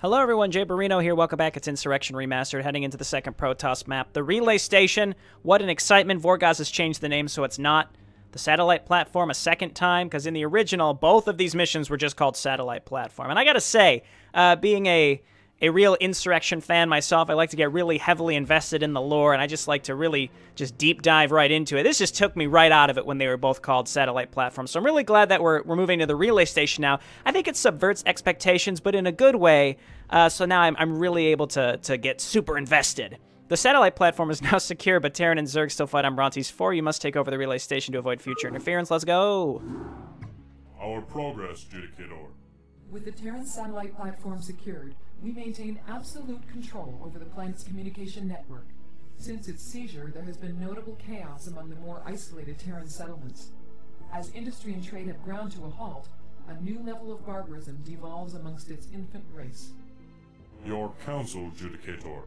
Hello everyone, Jayborino here. Welcome back. It's Insurrection Remastered, heading into the second Protoss map. The Relay Station. What an excitement. Vorgozz has changed the name so it's not the Satellite Platform a second time, because in the original, both of these missions were just called Satellite Platform. And I gotta say, uh, being a a real insurrection fan myself. I like to get really heavily invested in the lore, and I just like to really just deep dive right into it. This just took me right out of it when they were both called satellite platforms. So I'm really glad that we're, we're moving to the relay station now. I think it subverts expectations, but in a good way. Uh, so now I'm, I'm really able to, to get super invested. The satellite platform is now secure, but Terran and Zerg still fight on Brontes 4. You must take over the relay station to avoid future interference. Let's go! Our progress, Judicator. With the Terran satellite platform secured, we maintain absolute control over the planet's communication network. Since its seizure, there has been notable chaos among the more isolated Terran settlements. As industry and trade have ground to a halt, a new level of barbarism devolves amongst its infant race. Your counsel, Judicator.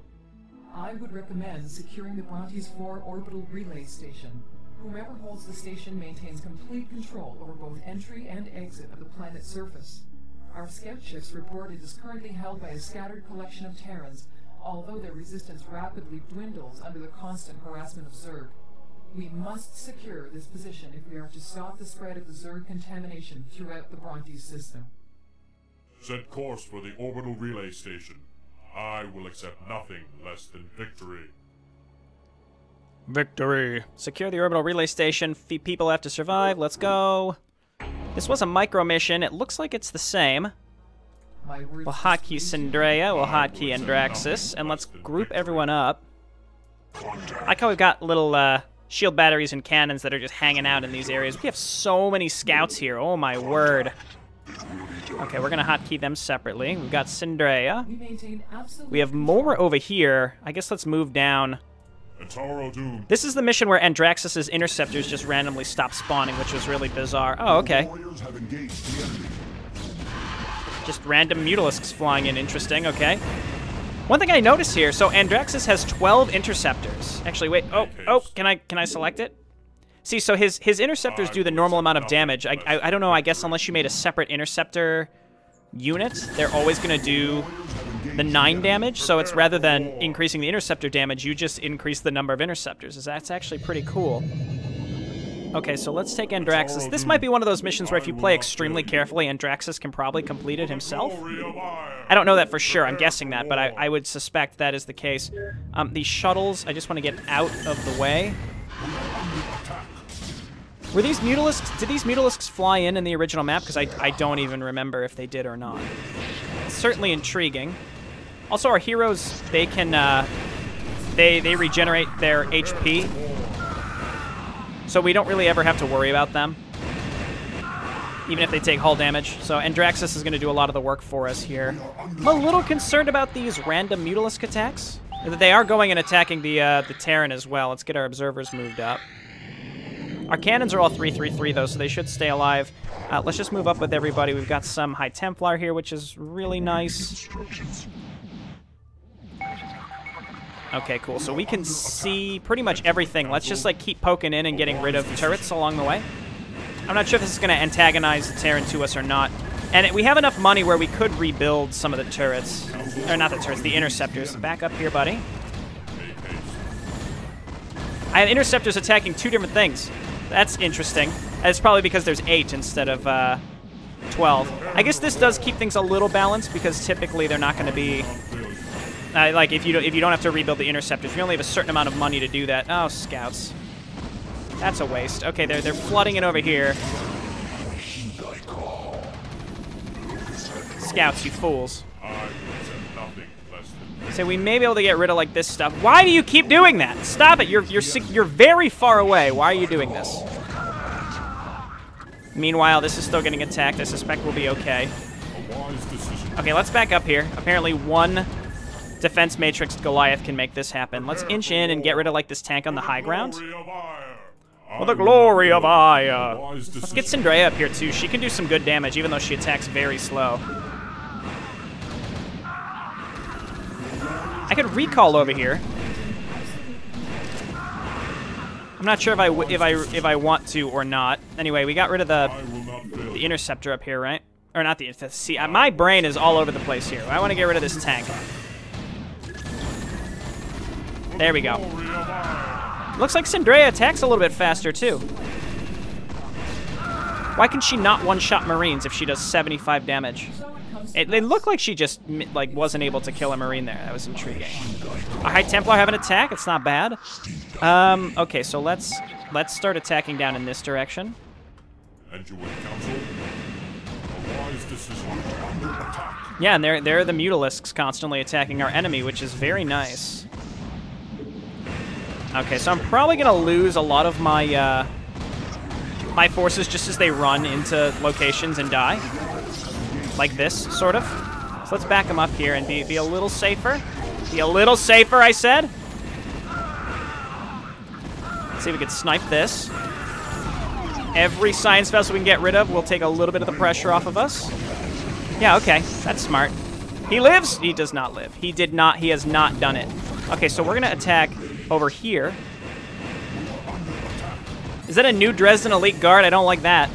I would recommend securing the Brontes 4 orbital relay station. Whomever holds the station maintains complete control over both entry and exit of the planet's surface. Our scout ships report it is currently held by a scattered collection of Terrans, although their resistance rapidly dwindles under the constant harassment of Zerg. We must secure this position if we are to stop the spread of the Zerg contamination throughout the Brontes system. Set course for the orbital relay station. I will accept nothing less than victory. Victory. Secure the orbital relay station. F people have to survive. Let's go. This was a micro mission. It looks like it's the same. We'll hotkey Syndrea, we'll hotkey Andraxis, and let's group everyone up. I like how we've got little uh, shield batteries and cannons that are just hanging out in these areas. We have so many scouts here. Oh my word. Okay, we're gonna hotkey them separately. We've got Syndrea. We have more over here. I guess let's move down. This is the mission where Andraxis' interceptors just randomly stop spawning, which was really bizarre. Oh, okay. Just random Mutalisks flying in. Interesting. Okay. One thing I noticed here, so Andraxis has 12 interceptors. Actually, wait. Oh, oh, can I can I select it? See, so his his interceptors do the normal amount of damage. I, I, I don't know, I guess unless you made a separate interceptor unit, they're always going to do the 9 damage. So it's rather than increasing the interceptor damage, you just increase the number of interceptors. That's actually pretty cool. Okay, so let's take Andraxis. This might be one of those missions where if you play extremely carefully, Andraxis can probably complete it himself. I don't know that for sure. I'm guessing that, but I, I would suspect that is the case. Um, these shuttles, I just want to get out of the way. Were these Mutalisks, did these Mutalisks fly in in the original map? Because I, I don't even remember if they did or not. Certainly intriguing. Also, our heroes, they can, uh, they, they regenerate their HP. So we don't really ever have to worry about them. Even if they take hull damage. So Andraxis is going to do a lot of the work for us here. I'm a little concerned about these random Mutalisk attacks. They are going and attacking the, uh, the Terran as well. Let's get our observers moved up. Our cannons are all 333 though, so they should stay alive. Uh, let's just move up with everybody. We've got some High Templar here, which is really nice. Okay, cool. So we can see pretty much everything. Let's just like keep poking in and getting rid of turrets along the way. I'm not sure if this is going to antagonize the Terran to us or not. And it, we have enough money where we could rebuild some of the turrets. Or not the turrets, the interceptors. Back up here, buddy. I have interceptors attacking two different things. That's interesting. It's probably because there's 8 instead of uh, 12. I guess this does keep things a little balanced because typically they're not going to be... Uh, like, if you, don't, if you don't have to rebuild the interceptors, you only have a certain amount of money to do that. Oh, scouts. That's a waste. Okay, they're, they're flooding it over here. Scouts, you fools. So we may be able to get rid of like this stuff. Why do you keep doing that? Stop it! You're you're you're very far away. Why are you doing this? Meanwhile, this is still getting attacked. I suspect we'll be okay. Okay, let's back up here. Apparently, one defense matrix Goliath can make this happen. Let's inch in and get rid of like this tank on the high ground. For the glory of Aiur. Let's get Syndrea up here too. She can do some good damage, even though she attacks very slow. I could recall over here. I'm not sure if I if I if I want to or not. Anyway, we got rid of the the interceptor up here, right? Or not the, C. uh, My brain is all over the place here. I want to get rid of this tank. There we go. Looks like Syndrea attacks a little bit faster, too. Why can she not one-shot Marines if she does 75 damage? It, it looked like she just like wasn't able to kill a Marine there. That was intriguing. A High Templar have an attack. It's not bad. Um, okay, so let's let's start attacking down in this direction. Yeah, and they're they're the Mutalisks constantly attacking our enemy, which is very nice. Okay, so I'm probably gonna lose a lot of my uh, my forces just as they run into locations and die, like this, sort of. So let's back him up here and be be a little safer. Be a little safer, I said. Let's see if we can snipe this. Every science vessel we can get rid of will take a little bit of the pressure off of us. Yeah, okay. That's smart. He lives? He does not live. He did not. He has not done it. Okay, so we're going to attack over here. Is that a new Dresden Elite Guard? I don't like that.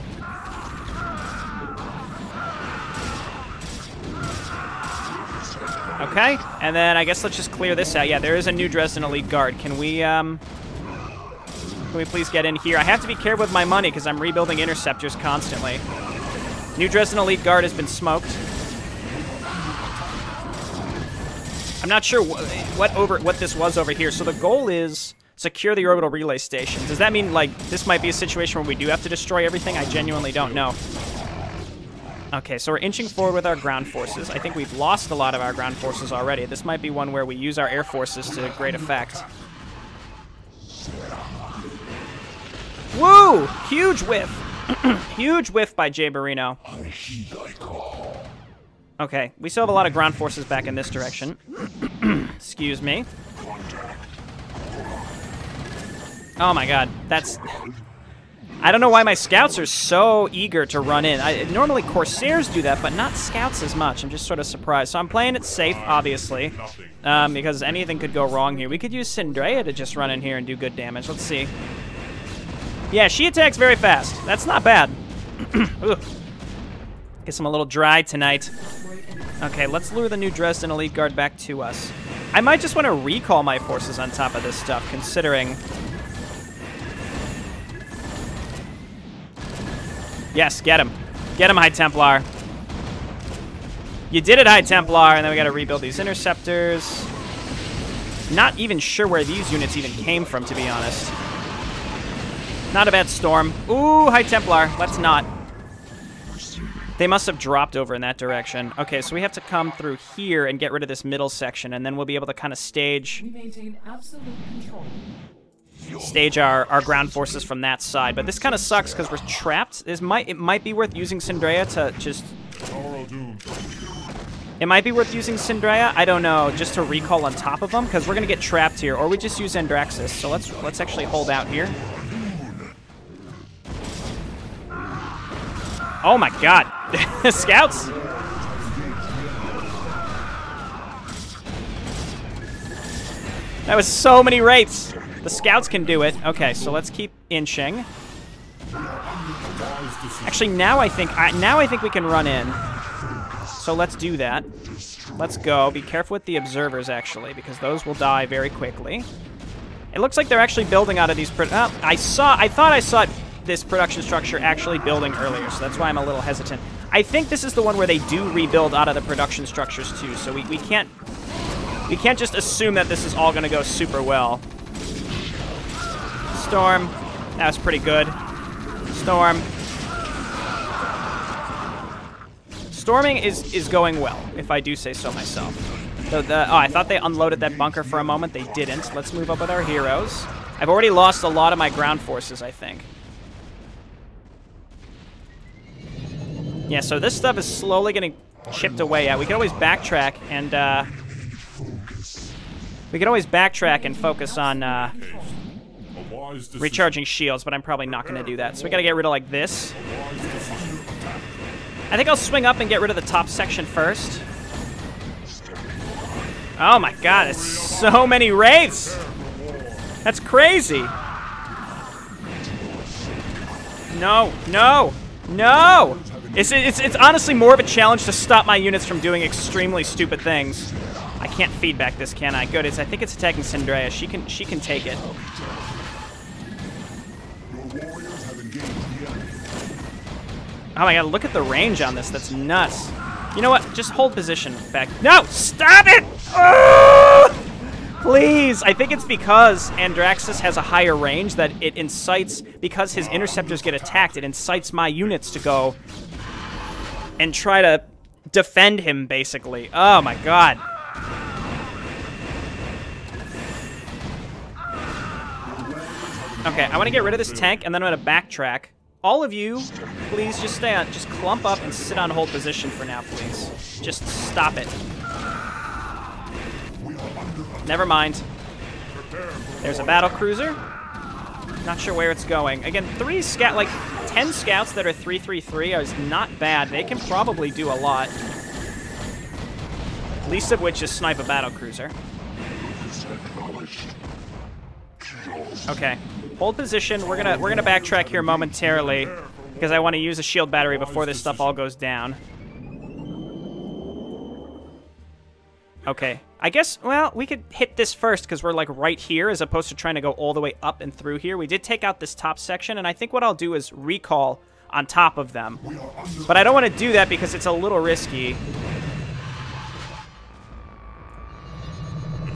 Okay, and then I guess let's just clear this out. Yeah, there is a new Dresden Elite Guard. Can we, um... Can we please get in here? I have to be careful with my money because I'm rebuilding interceptors constantly. New Dresden Elite Guard has been smoked. I'm not sure wh what over what this was over here. So the goal is secure the orbital relay station. Does that mean like this might be a situation where we do have to destroy everything? I genuinely don't know. Okay, so we're inching forward with our ground forces. I think we've lost a lot of our ground forces already. This might be one where we use our air forces to great effect. Woo! Huge whiff. Huge whiff by Jayborino. Okay, we still have a lot of ground forces back in this direction. Excuse me. Oh my god, that's... I don't know why my scouts are so eager to run in. I, normally Corsairs do that, but not scouts as much. I'm just sort of surprised. So I'm playing it safe, obviously, um, because anything could go wrong here. We could use Syndrea to just run in here and do good damage. Let's see. Yeah, she attacks very fast. That's not bad. Guess I'm a little dry tonight. Okay, let's lure the new Dresden Elite Guard back to us. I might just want to recall my forces on top of this stuff, considering... Yes, get him. Get him, High Templar. You did it, High Templar, and then we gotta rebuild these interceptors. Not even sure where these units even came from, to be honest. Not a bad storm. Ooh, High Templar. Let's not. They must have dropped over in that direction. Okay, so we have to come through here and get rid of this middle section, and then we'll be able to kind of stage We maintain absolute control. Stage our, our ground forces from that side. But this kind of sucks because we're trapped. This might it might be worth using Syndrea to just it might be worth using Syndrea. I don't know, just to recall on top of them because we're gonna get trapped here, or we just use Andraxis. So let's let's actually hold out here. Oh my God, scouts! That was so many wraiths. The scouts can do it. Okay, so let's keep inching. Actually, now I think I, now I think we can run in. So let's do that. Let's go. Be careful with the observers, actually, because those will die very quickly. It looks like they're actually building out of these. Oh, I saw. I thought I saw this production structure actually building earlier, so that's why I'm a little hesitant. I think this is the one where they do rebuild out of the production structures too. So we, we can't we can't just assume that this is all going to go super well. Storm. That was pretty good. Storm. Storming is, is going well, if I do say so myself. The, the, oh, I thought they unloaded that bunker for a moment. They didn't. Let's move up with our heroes. I've already lost a lot of my ground forces, I think. Yeah, so this stuff is slowly getting chipped away at. We can always backtrack and, uh... We can always backtrack and focus on, uh... Recharging shields, but I'm probably not going to do that. So we got to get rid of like this. I think I'll swing up and get rid of the top section first. Oh my god, it's so many wraiths! That's crazy! No, no, no! It's, it's, it's honestly more of a challenge to stop my units from doing extremely stupid things. I can't feedback this, can I? Good. It's, I think it's attacking Syndrea. She can she can take it. Oh my god, look at the range on this. That's nuts. You know what? Just hold position back. No! Stop it! Oh! Please! I think it's because Andraxis has a higher range that it incites, because his interceptors get attacked, it incites my units to go and try to defend him, basically. Oh my god. Okay, I want to get rid of this tank, and then I'm going to backtrack. All of you, please just stay on, just clump up and sit on hold position for now, please. Just stop it. Never mind. There's a battle cruiser. Not sure where it's going. Again, three scout, like 10 scouts that are 333 is not bad. They can probably do a lot. Least of which is snipe a battle cruiser. Okay. Hold position. We're gonna we're gonna backtrack here momentarily because I want to use a shield battery before this stuff all goes down. Okay. I guess, well, we could hit this first because we're like right here as opposed to trying to go all the way up and through here. We did take out this top section, and I think what I'll do is recall on top of them. But I don't want to do that because it's a little risky.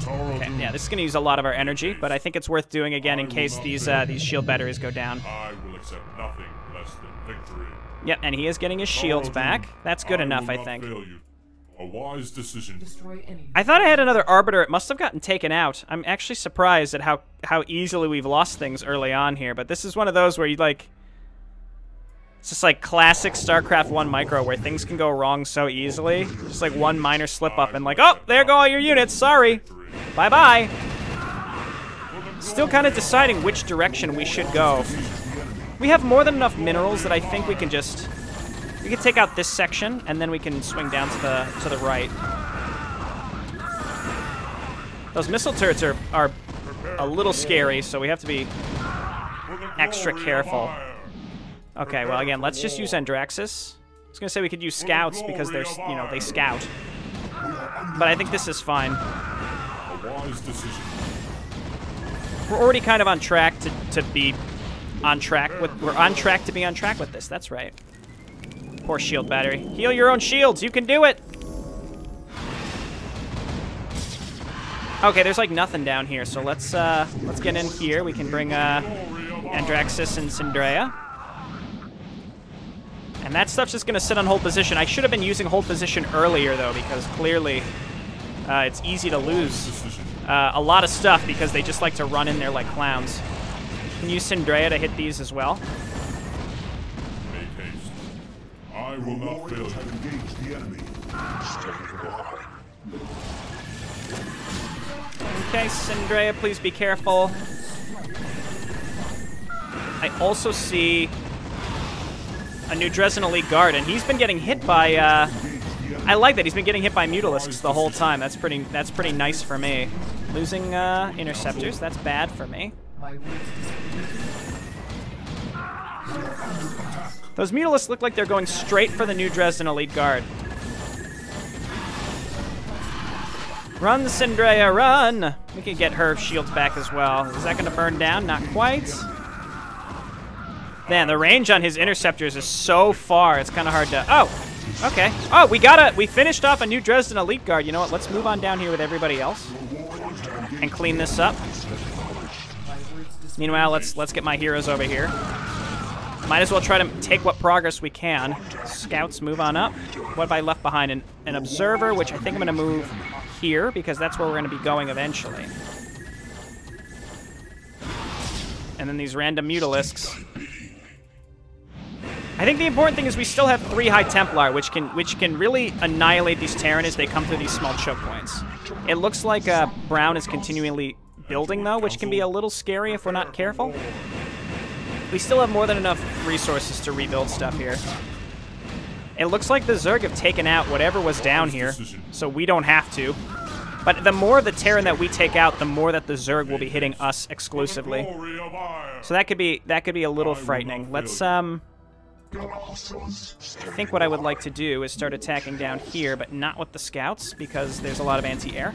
Okay, yeah, this is going to use a lot of our energy, but I think it's worth doing again in case these uh, these shield batteries go down. I will accept nothing less than victory. Yep, and he is getting his shields back. That's good enough, I think. A wise decision. I thought I had another Arbiter. It must have gotten taken out. I'm actually surprised at how, how easily we've lost things early on here, but this is one of those where you, like... It's just like classic StarCraft 1 micro where things can go wrong so easily. Just like one minor slip up and like, oh, there go all your units, sorry. Bye-bye. Still kind of deciding which direction we should go. We have more than enough minerals that I think we can just... We can take out this section, and then we can swing down to the to the right. Those missile turrets are, are a little scary, so we have to be extra careful. Okay, well, again, let's just use Andraxis. I was going to say we could use scouts because they're, you know, they scout. But I think this is fine. Wise decision. We're already kind of on track to, to be on track with... We're on track to be on track with this. That's right. Poor shield battery. Heal your own shields. You can do it. Okay, there's like nothing down here, so let's uh let's get in here. We can bring uh Andraxis and Syndrea. And that stuff's just gonna sit on hold position. I should have been using hold position earlier though, because clearly uh, it's easy to lose. Uh, a lot of stuff because they just like to run in there like clowns. Can use Syndrea to hit these as well. Make haste. I will not fail Warriors you. have engaged the enemy. Okay, Syndrea, please be careful. I also see a new Dresden Elite Guard, and he's been getting hit by, uh, I like that, he's been getting hit by Mutalisks the whole time. That's pretty, that's pretty nice for me. Losing, uh, Interceptors, that's bad for me. Those Mutalisks look like they're going straight for the new Dresden Elite Guard. Run, Syndrea, run! We can get her shields back as well. Is that going to burn down? Not quite. Man, the range on his interceptors is so far, it's kind of hard to... Oh, okay. Oh, we got a... We finished off a new Dresden Elite Guard. You know what? Let's move on down here with everybody else and clean this up. Meanwhile, let's let's get my heroes over here. Might as well try to take what progress we can. Scouts, move on up. What have I left behind? An, an observer, which I think I'm going to move here because that's where we're going to be going eventually. And then these random mutalisks. I think the important thing is we still have three High Templar, which can which can really annihilate these Terran as they come through these small choke points. It looks like uh, Brown is continually building, though, which can be a little scary if we're not careful. We still have more than enough resources to rebuild stuff here. It looks like the Zerg have taken out whatever was down here, so we don't have to. But the more of the Terran that we take out, the more that the Zerg will be hitting us exclusively. Glory of Aiur. So that could be that could be a little frightening. Let's um I think what I would like to do is start attacking down here, but not with the scouts, because there's a lot of anti-air.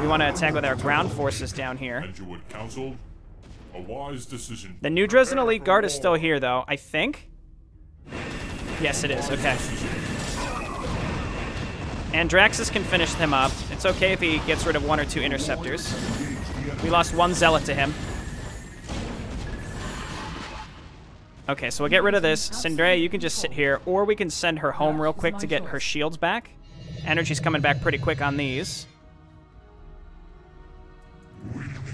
We want to attack with our ground forces down here. And you would counsel a wise decision. The New Dresden Elite Guard is still here, though, I think. Yes, it is. Okay. Andraxis can finish him up. It's okay if he gets rid of one or two interceptors. We lost one zealot to him. Okay, so we'll get rid of this. Syndrea, you can just sit here, or we can send her home real quick to get her shields back. Energy's coming back pretty quick on these.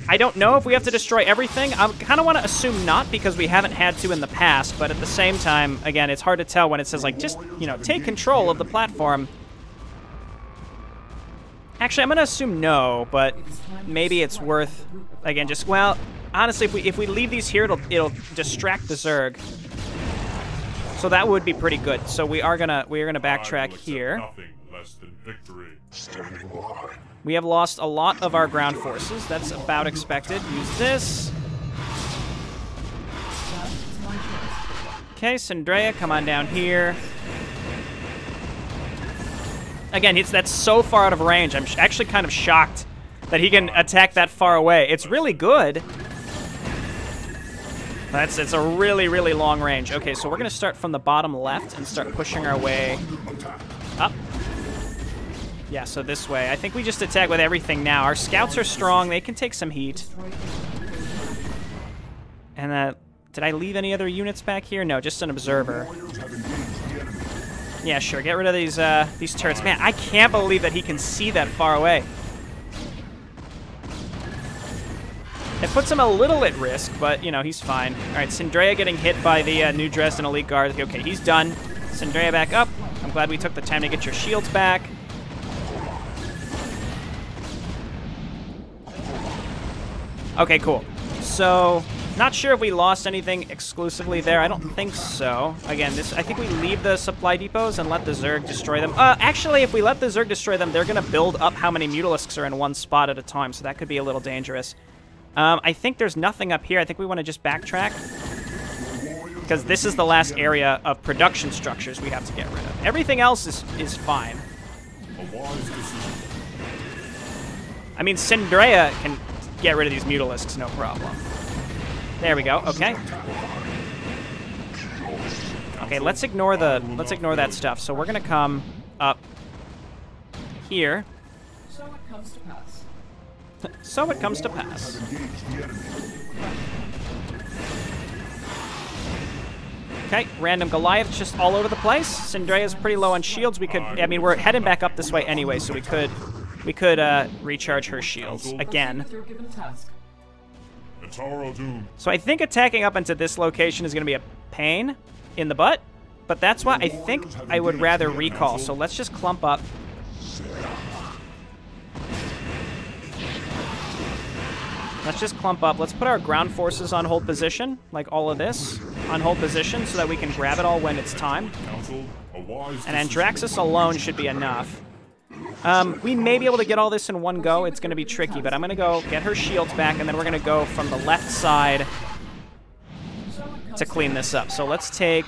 I don't know if we have to destroy everything. I kind of want to assume not because we haven't had to in the past, but at the same time, again, it's hard to tell when it says, like, just, you know, take control of the platform. Actually, I'm going to assume no, but maybe it's worth, again, just, well, honestly, if we if we leave these here, it'll, it'll distract the Zerg. So that would be pretty good. So we are gonna we are gonna backtrack here. Less than victory. We have lost a lot of our ground forces. That's about expected. Use this. Okay, Syndrea, come on down here. Again, it's that's so far out of range. I'm actually kind of shocked that he can attack that far away. It's really good. That's it's a really, really long range. Okay, so we're gonna start from the bottom left and start pushing our way up. Yeah, so this way. I think we just attack with everything now. Our scouts are strong. They can take some heat. And uh, did I leave any other units back here? No, just an observer. Yeah, sure. Get rid of these uh, these turrets. Man, I can't believe that he can see that far away. It puts him a little at risk, but, you know, he's fine. All right, Syndrea getting hit by the uh, New and Elite Guard. Okay, he's done. Syndrea back up. I'm glad we took the time to get your shields back. Okay, cool. So, not sure if we lost anything exclusively there. I don't think so. Again, this I think we leave the supply depots and let the Zerg destroy them. Uh, actually, if we let the Zerg destroy them, they're going to build up how many Mutalisks are in one spot at a time, so that could be a little dangerous. Um, I think there's nothing up here. I think we want to just backtrack. Because this is the last area of production structures we have to get rid of. Everything else is, is fine. I mean, Syndrea can get rid of these Mutalisks, no problem. There we go. Okay. Okay, let's ignore the let's ignore that stuff. So we're gonna come up here. So it comes to pass. So it comes to pass. Okay, random Goliath just all over the place. Syndrea's pretty low on shields. We could, I mean, we're heading back up this way anyway, so we could, we could uh, recharge her shields again. So I think attacking up into this location is going to be a pain in the butt, but that's why I think I would rather recall. So let's just clump up. Let's just clump up. Let's put our ground forces on hold position, like all of this, on hold position, so that we can grab it all when it's time. And. Andraxis alone should be enough. Um, we may be able to get all this in one go. It's going to be tricky, but I'm going to go get her shields back, and then we're going to go from the left side to clean this up. So let's take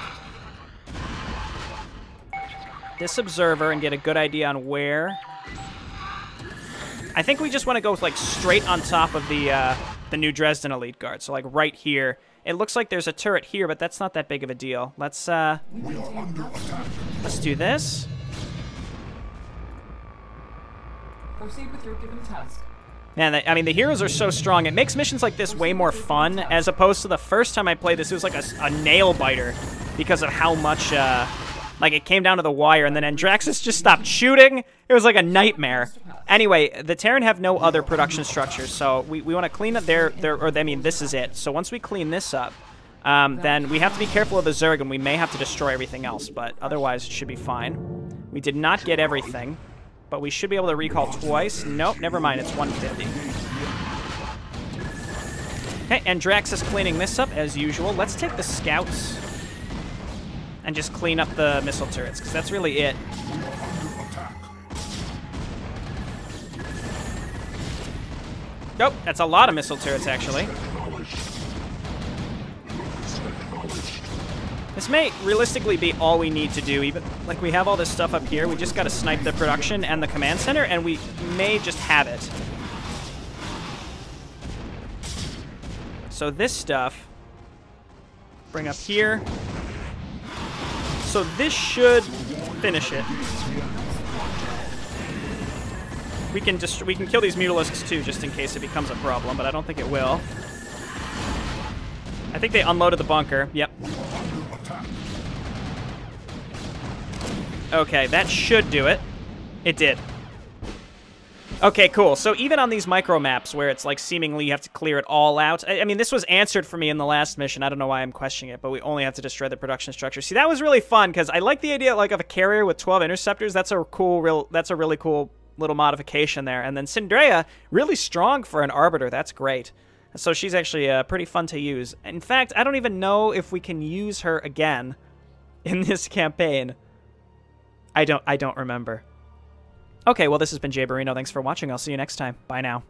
this observer and get a good idea on where. I think we just want to go like straight on top of the uh, the new Dresden Elite Guard. So like right here. It looks like there's a turret here, but that's not that big of a deal. Let's uh, let's do this. Proceed with your given task. Man, the- I mean, the heroes are so strong. It makes missions like this way more fun, as opposed to the first time I played this. It was like a nail biter because of how much, uh, like, it came down to the wire, and then Andraxis just stopped shooting. It was like a nightmare. Anyway, the Terran have no other production structures, so we, we want to clean up their, their, or I mean, this is it. So once we clean this up, um, then we have to be careful of the Zerg, and we may have to destroy everything else, but otherwise it should be fine. We did not get everything but we should be able to recall twice. Nope, never mind, it's 150. Okay, Andraxis cleaning this up as usual. Let's take the scouts and just clean up the missile turrets, because that's really it. Nope, that's a lot of missile turrets, actually. This This may realistically be all we need to do. Even like we have all this stuff up here, we just got to snipe the production and the command center, and we may just have it. So this stuff, bring up here. So this should finish it. We can just we can kill these mutalisks too, just in case it becomes a problem, but I don't think it will. I think they unloaded the bunker. Yep. Okay, that should do it. It did. Okay, cool. So even on these micro maps where it's like seemingly you have to clear it all out, I, I, mean, this was answered for me in the last mission. I don't know why I'm questioning it, but we only have to destroy the production structure. See, that was really fun because I like the idea like of a carrier with 12 interceptors. That's a cool, real. That's a really cool little modification there. And then Syndrea, really strong for an arbiter. That's great. So she's actually uh, pretty fun to use. In fact, I don't even know if we can use her again in this campaign. I don't I don't remember. Okay, well this has been Jayborino. Thanks for watching. I'll see you next time. Bye now.